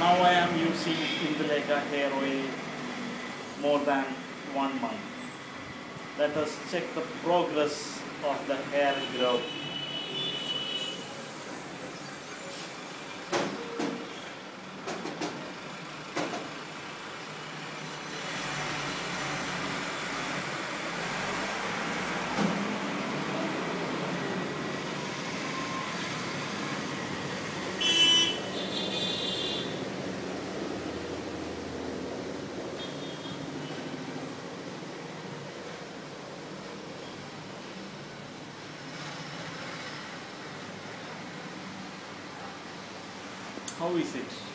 Now I am using Indulekha hair oil more than one month. Let us check the progress of the hair growth. How is it?